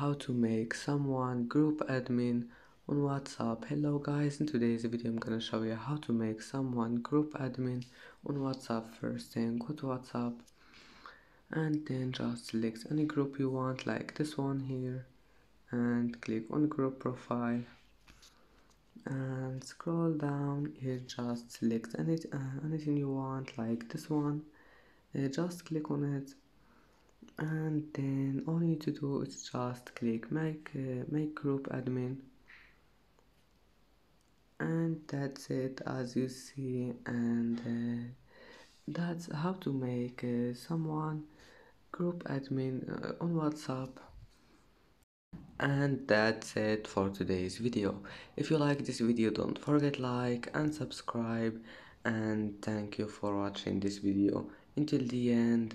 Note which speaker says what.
Speaker 1: how to make someone group admin on whatsapp. Hello guys. In today's video i'm gonna show you how to make someone group admin on whatsapp. First thing go to whatsapp and then just select any group you want like this one here and click on group profile and scroll down. Here just select any, uh, anything you want like this one. Uh, just click on it and then all you need to do is just click make uh, make group admin. And that's it as you see. And uh, that's how to make uh, someone group admin uh, on whatsapp. And that's it for today's video. If you like this video don't forget like and subscribe. And thank you for watching this video. Until the end